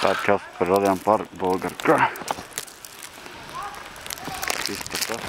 Това е част от природен парк Българка. Чистата.